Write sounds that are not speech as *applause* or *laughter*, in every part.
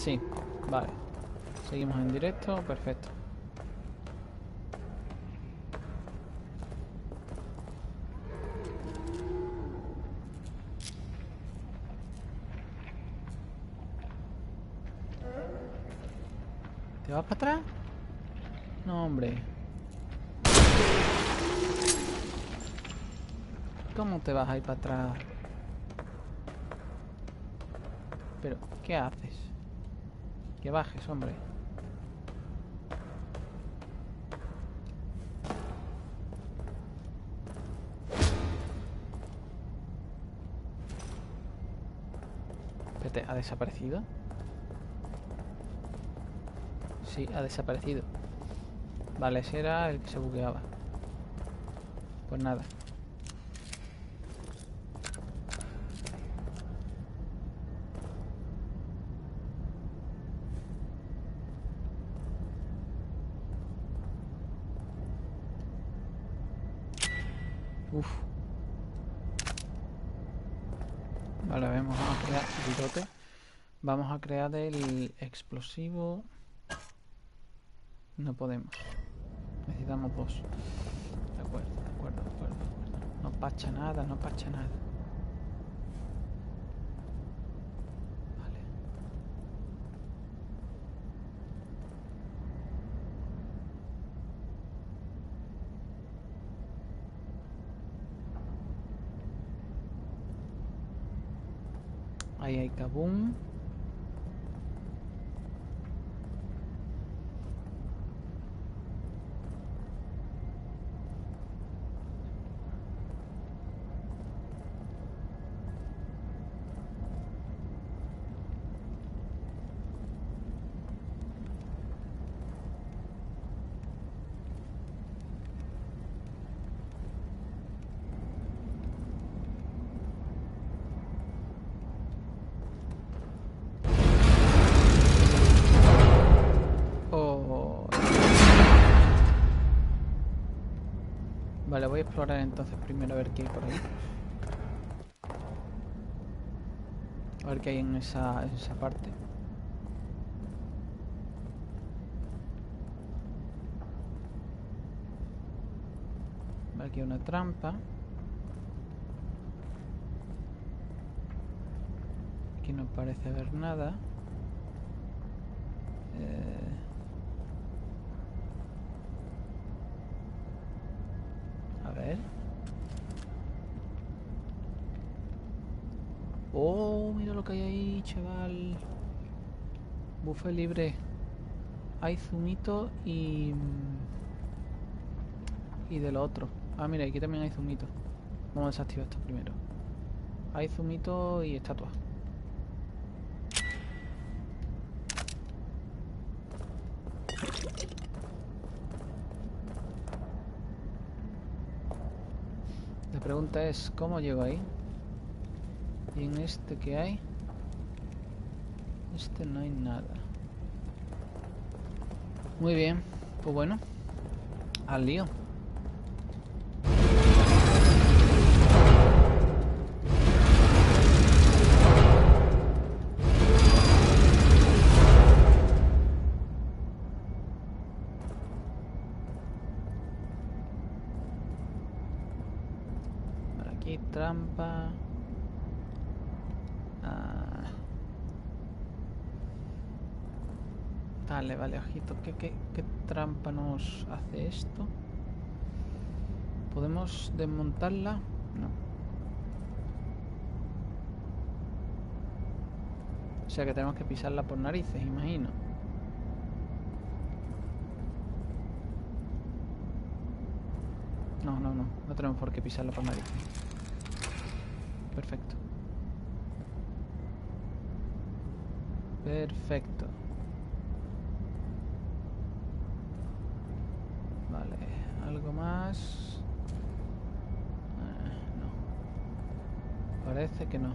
Sí, vale. Seguimos en directo, perfecto. ¿Te vas para atrás? No, hombre. ¿Cómo te vas ahí para atrás? Pero, ¿qué haces? Que bajes, hombre. Espérate, ¿ha desaparecido? Sí, ha desaparecido. Vale, ese era el que se bugueaba. Pues nada. Uf. Vale, vamos a crear pilote. Vamos a crear el explosivo. No podemos. Necesitamos dos. De acuerdo, de acuerdo, de acuerdo. de acuerdo. No pacha nada, no pacha nada. Vale. Ahí hay kabum. Voy a explorar entonces primero a ver qué hay por ahí. A ver qué hay en esa, en esa parte. Aquí hay una trampa. Aquí no parece haber nada. Eh, A ver. Oh, mira que hay ahí, chaval. Buffet libre. Hay zumito y... Y de lo otro. Ah, mira, aquí también hay zumito. Vamos a desactivar esto primero. Hay zumito y estatua. La pregunta es, ¿cómo llego ahí? ¿Y en este qué hay? Este no hay nada. Muy bien, pues bueno. Al lío. Vale, vale, ojito. ¿Qué, qué, qué trampa nos hace esto? ¿Podemos desmontarla? No. O sea que tenemos que pisarla por narices, imagino. No, no, no. No tenemos por qué pisarla por narices. Perfecto. Perfecto. Vale, algo más. Eh, no. Parece que no.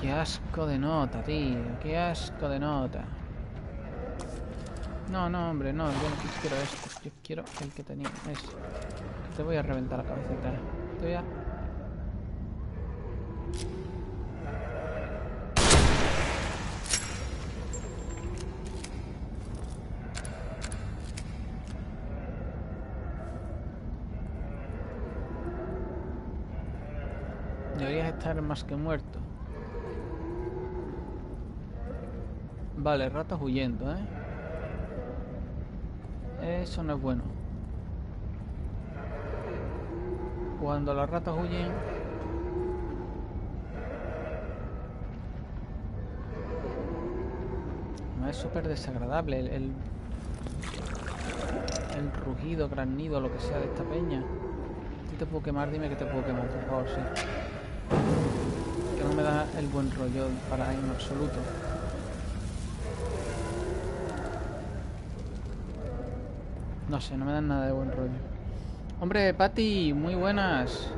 Qué asco de nota, tío. Qué asco de nota. No, no, hombre, no. Yo no quiero esto. Yo quiero el que tenía. Ese. Te voy a reventar la cabecita. Te. Más que muerto. Vale, ratas huyendo, ¿eh? Eso no es bueno. Cuando las ratas huyen... No es súper desagradable el, el, rugido, granido, lo que sea de esta peña. Si te puedo quemar, dime que te puedo quemar, por favor, sí. Que no me da el buen rollo para en absoluto. No sé, no me dan nada de buen rollo. Hombre, Patti, muy buenas.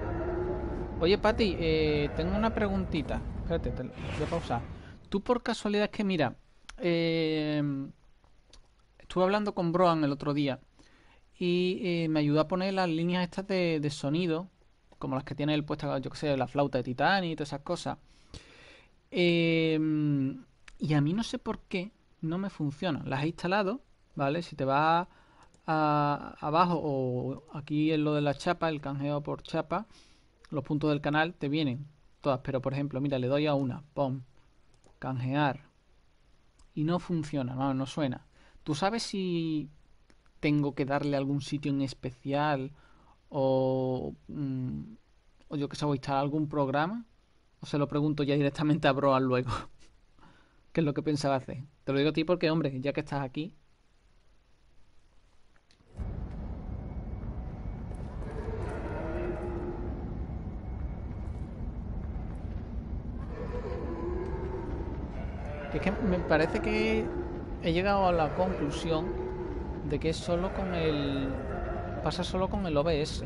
Oye, Patti, eh, tengo una preguntita. Espérate, te voy a pausar. Tú por casualidad es que, mira, eh, estuve hablando con Broan el otro día y eh, me ayudó a poner las líneas estas de, de sonido como las que tiene el puesta, yo que sé, la flauta de Titanic y todas esas cosas. Em, y a mí no sé por qué no me funciona. Las he instalado, ¿vale? Si te vas a, abajo o aquí en lo de la chapa, el canjeo por chapa, los puntos del canal te vienen todas. Pero por ejemplo, mira, le doy a una, pom, canjear. Y no funciona, no, no suena. ¿Tú sabes si tengo que darle algún sitio en especial? O, mm, o yo que sé, o instalar algún programa, o se lo pregunto ya directamente a Broal luego. *laughs* ¿Qué es lo que pensaba hacer? Te lo digo a ti porque, hombre, ya que estás aquí. es que me parece que he llegado a la conclusión de que es solo con el pasa solo con el OBS.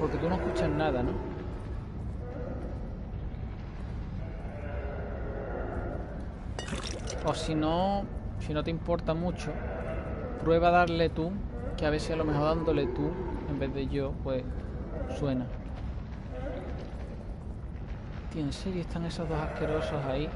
Porque tú no escuchas nada, ¿no? O si no, si no te importa mucho, prueba a darle tú, que a ver si a lo mejor dándole tú, en vez de yo, pues suena. Tío, ¿en serio están esos dos asquerosos ahí?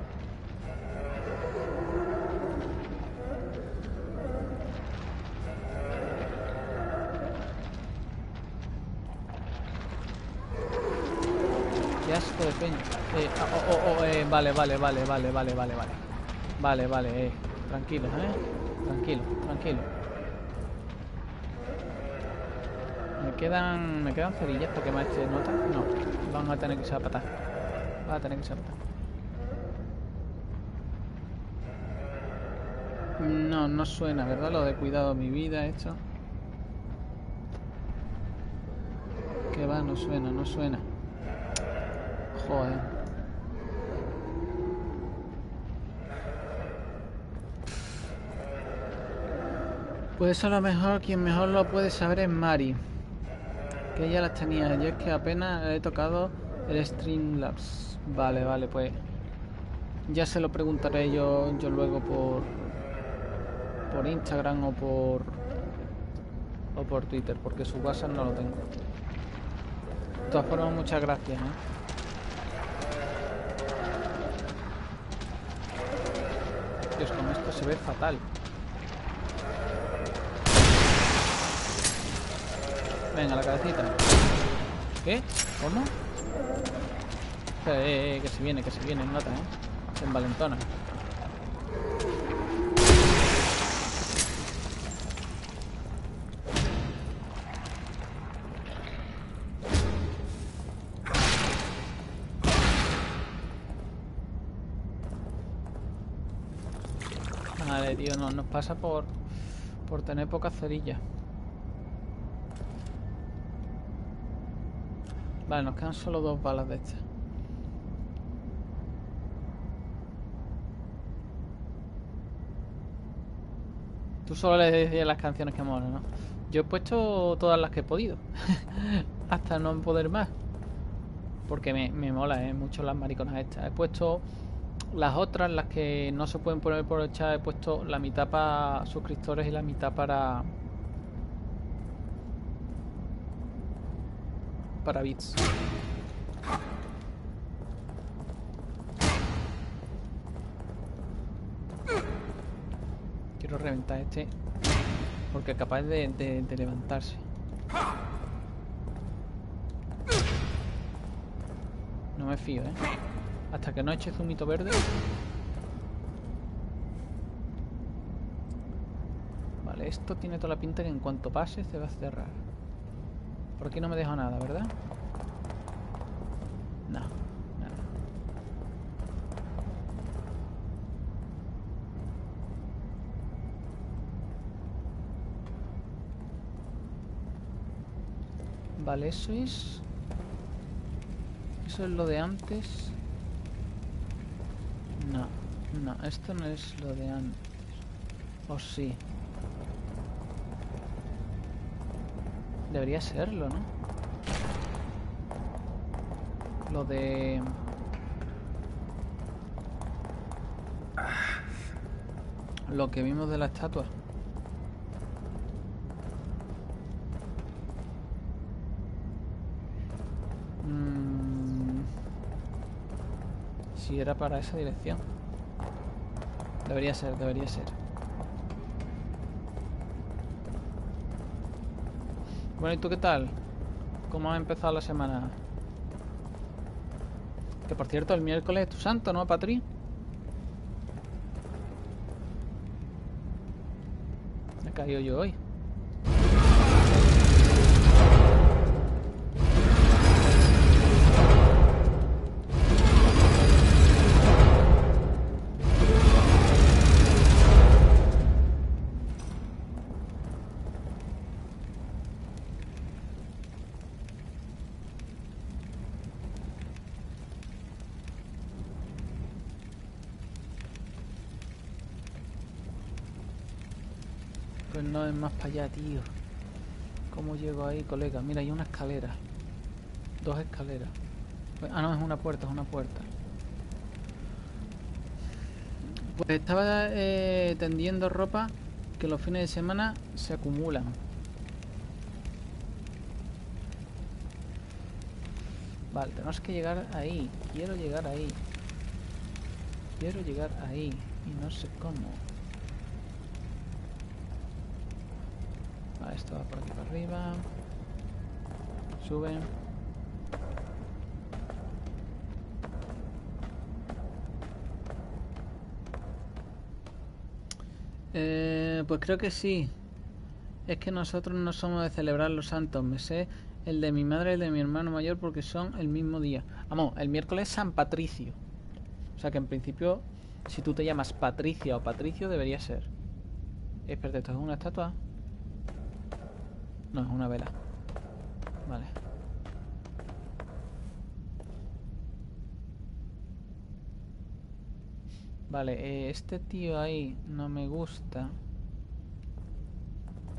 Eh, oh, oh, oh, eh, vale, vale, vale, vale, vale, vale, vale. Vale, vale, eh. Tranquilo, eh. Tranquilo, tranquilo. Me quedan. Me quedan cerillas porque me este nota. No. Van a tener que ser patar. Van a tener que ser. No, no suena, ¿verdad? Lo de cuidado mi vida, esto. Que va, no suena, no suena. Joder. Pues a lo mejor quien mejor lo puede saber es Mari. Que ella las tenía. Yo es que apenas he tocado el Streamlabs. Vale, vale, pues. Ya se lo preguntaré yo, yo luego por. Por Instagram o por. O por Twitter, porque su WhatsApp no lo tengo. De todas formas, muchas gracias, ¿eh? Dios, con esto se ve fatal. Venga, la cabecita. ¿Qué? ¿Cómo? Eh, eh, eh, que se viene, que se viene, nota, ¿eh? Se envalentona. Tío, no, nos pasa por, por tener poca cerilla. Vale, nos quedan solo dos balas de estas. Tú solo le decías las canciones que molan, ¿no? Yo he puesto todas las que he podido. *laughs* Hasta no poder más. Porque me, me mola, ¿eh? Mucho las mariconas estas. He puesto las otras, las que no se pueden poner por el chat, he puesto la mitad para suscriptores y la mitad para... para bits. Quiero reventar este porque es capaz de, de levantarse. No me fío, ¿eh? Hasta que no eche zumito verde. Vale, esto tiene toda la pinta que en cuanto pase se va a cerrar. Por aquí no me deja nada, ¿verdad? No, nada. Vale, eso es... Eso es lo de antes. No, esto no es lo de antes. O sí. Debería serlo, ¿no? Lo de... Lo que vimos de la estatua. Mm. Si era para esa dirección. Debería ser, debería ser. Bueno, ¿y tú qué tal? ¿Cómo ha empezado la semana? Que por cierto, el miércoles es tu santo, ¿no, Patri? Me he caído yo hoy. Pues no es más para allá, tío. ¿Cómo llego ahí, colega? Mira, hay una escalera. Dos escaleras. Pues- ah, no, es una puerta, es una puerta. Pues estaba eh, tendiendo ropa que los fines de semana se acumulan. Vale, tenemos que llegar ahí. Quiero llegar ahí. Quiero llegar ahí. Y no sé cómo. Vale, esto va por aquí para arriba. Sube. Eh, pues creo que sí. Es que nosotros no somos de celebrar los santos. Me sé el de mi madre y el de mi hermano mayor porque son el mismo día. Vamos, el miércoles es San Patricio. O sea que en principio, si tú te llamas Patricia o Patricio, debería ser. Espérate, ¿esto es una estatua? No, es una vela. Vale. Vale, eh, este tío ahí no me gusta.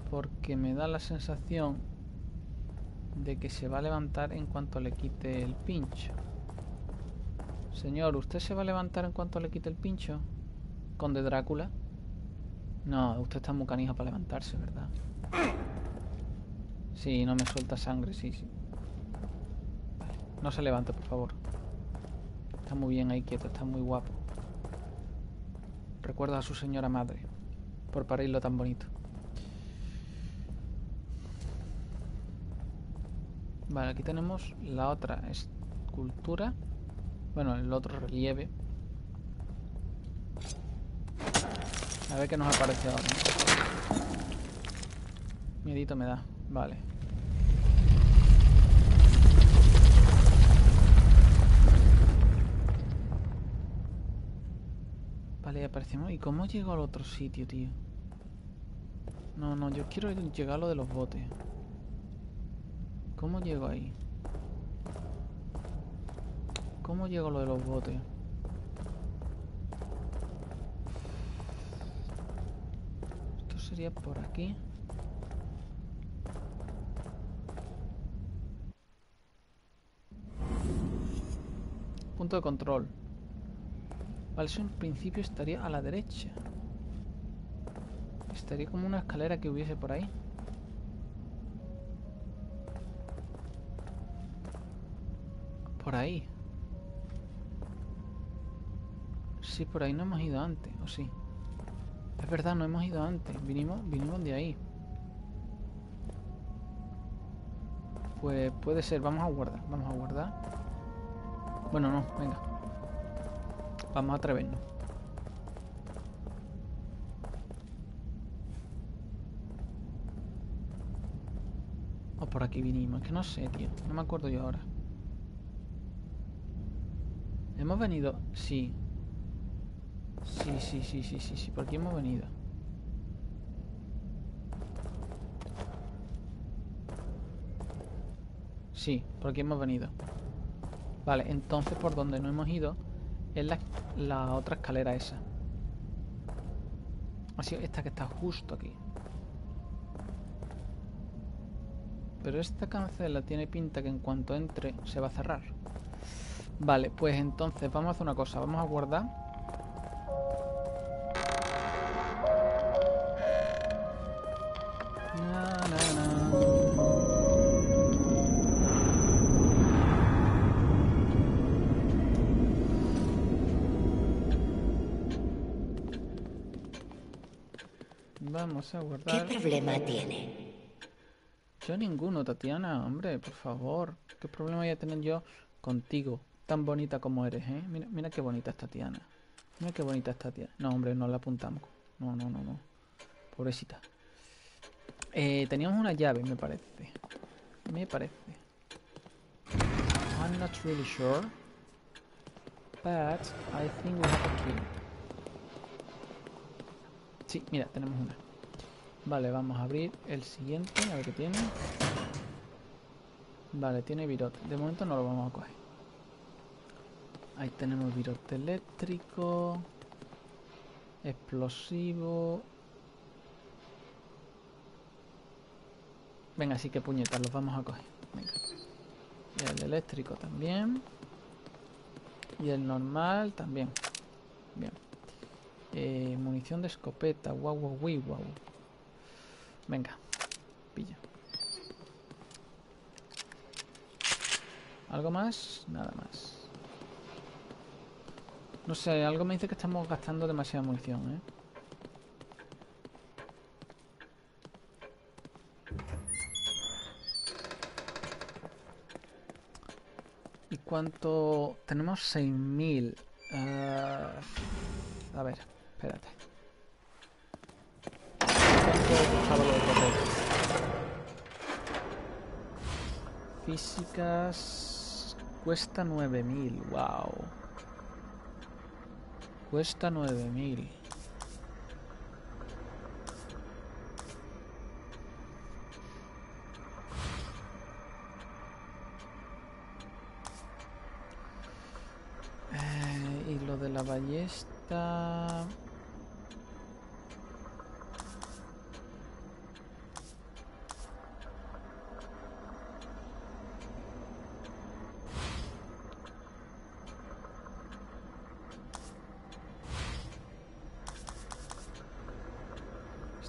Porque me da la sensación de que se va a levantar en cuanto le quite el pincho. Señor, ¿usted se va a levantar en cuanto le quite el pincho? ¿Conde Drácula? No, usted está muy canijo para levantarse, ¿verdad? Sí, no me suelta sangre, sí, sí. Vale, no se levante, por favor. Está muy bien ahí quieto, está muy guapo. Recuerda a su señora madre, por parirlo tan bonito. Vale, aquí tenemos la otra escultura. Bueno, el otro relieve. A ver qué nos aparece ahora. Miedito me da. Vale. Vale, aparecemos. ¿Y cómo llego al otro sitio, tío? No, no, yo quiero llegar a lo de los botes. ¿Cómo llego ahí? ¿Cómo llego a lo de los botes? Esto sería por aquí. Punto de control. Vale, eso en principio estaría a la derecha. Estaría como una escalera que hubiese por ahí. Por ahí. Sí, por ahí no hemos ido antes, ¿o sí? Es verdad, no hemos ido antes. Vinimos, vinimos de ahí. Pues puede ser. Vamos a guardar. Vamos a guardar. Bueno, no. Venga. Vamos a atrevernos. O por aquí vinimos. Que no sé, tío. No me acuerdo yo ahora. Hemos venido... Sí. Sí, sí, sí, sí, sí, sí. Por aquí hemos venido. Sí, por aquí hemos venido. Vale, entonces por donde no hemos ido es la, la otra escalera esa. Así, esta que está justo aquí. Pero esta cancela tiene pinta que en cuanto entre se va a cerrar. Vale, pues entonces vamos a hacer una cosa. Vamos a guardar. Vamos a ¿Qué problema tiene? Yo ninguno, Tatiana, hombre, por favor. ¿Qué problema voy a tener yo contigo? Tan bonita como eres, ¿eh? Mira, mira qué bonita es Tatiana. Mira qué bonita es Tatiana. No, hombre, no la apuntamos. No, no, no, no. Pobrecita. Eh, teníamos una llave, me parece. Me parece. I'm not really sure. But I think we have a key. Sí, mira, tenemos una. Vale, vamos a abrir el siguiente, a ver qué tiene. Vale, tiene virote. De momento no lo vamos a coger. Ahí tenemos virote eléctrico. Explosivo. Venga, así que puñetas, los vamos a coger. Venga. Y el eléctrico también. Y el normal también. Bien. Eh, munición de escopeta. Guau, guau, guau. Venga, pilla. ¿Algo más? Nada más. No sé, algo me dice que estamos gastando demasiada munición, ¿eh? ¿Y cuánto? Tenemos 6.000. Ah, a ver, espérate. ¿Cuánto costaba Físicas... Cuesta 9.000, wow. Cuesta 9.000. Eh, y lo de la ballesta...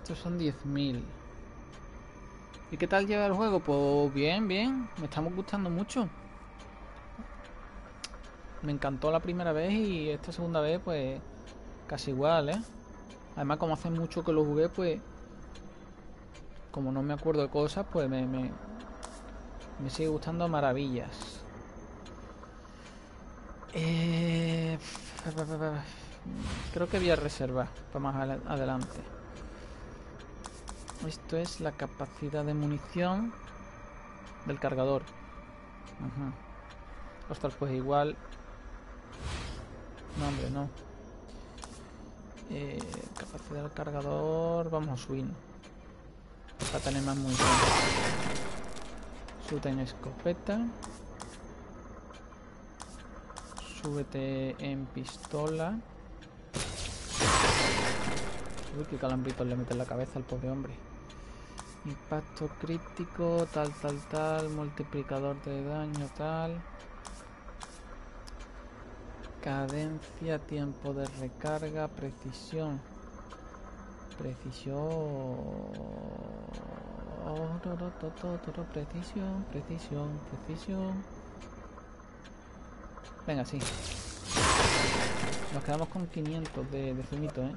Estos son 10.000. ¿Y qué tal lleva el juego? Pues bien, bien. Me estamos gustando mucho. Me encantó la primera vez y esta segunda vez, pues, casi igual, ¿eh? Además, como hace mucho que lo jugué, pues, como no me acuerdo de cosas, pues me, me, sigue gustando maravillas. Eh, creo que voy a reservar para más adelante. Esto es la capacidad de munición del cargador. Ajá. Ostras, pues igual. No, hombre, no. Eh, capacidad del cargador. Vamos a subir. Para tener más munición. Súbete en escopeta. Súbete en pistola. Uy, qué calambritos le mete en la cabeza al pobre hombre. Impacto crítico, tal, tal, tal. Multiplicador de daño, tal. Cadencia, tiempo de recarga, precisión. Precisión. Precisión, precisión, precisión. Venga, sí. Nos quedamos con 500 de, de zumito, ¿eh?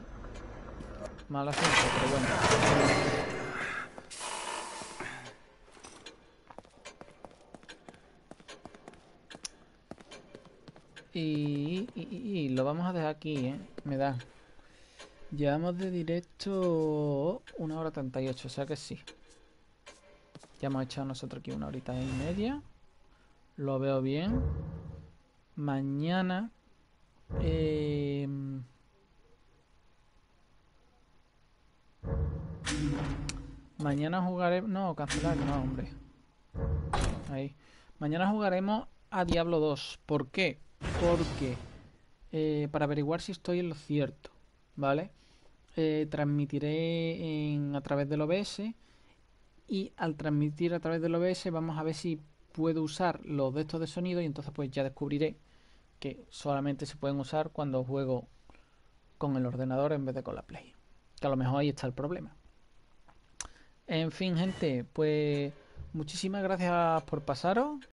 mal asunto, pero bueno. Y, y, y, lo vamos a dejar aquí, ¿eh? Me da. Llevamos de directo una hora 38, o sea que sí. Ya hemos echado nosotros aquí una horita y media. Lo veo bien. Mañana... Eh, mañana jugaremos... No, cancelar, no, hombre. Ahí. Mañana jugaremos a Diablo 2. ¿Por qué? Porque... Eh, para averiguar si estoy en lo cierto. ¿Vale? Eh, transmitiré en, a través del OBS. Y al transmitir a través del OBS vamos a ver si puedo usar los de estos de sonido y entonces pues ya descubriré que solamente se pueden usar cuando juego con el ordenador en vez de con la Play. Que a lo mejor ahí está el problema. En fin, gente, pues muchísimas gracias por pasaros.